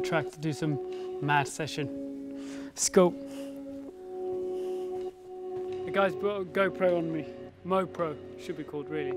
track to do some mad session. Scope. The guy's brought a GoPro on me. MoPro should be called really.